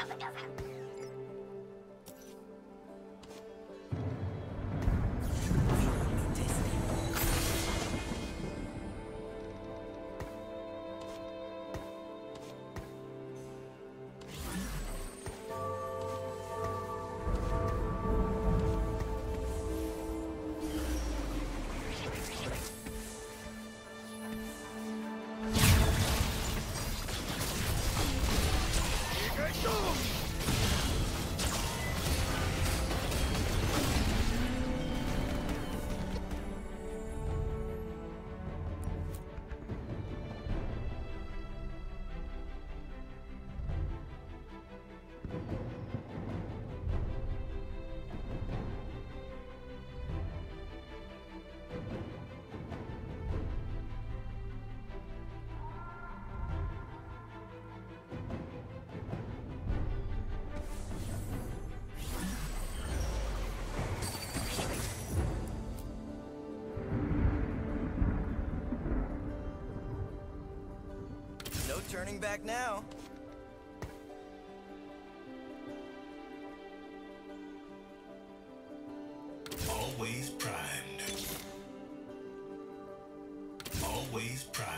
小门调查。Turning back now. Always primed. Always primed.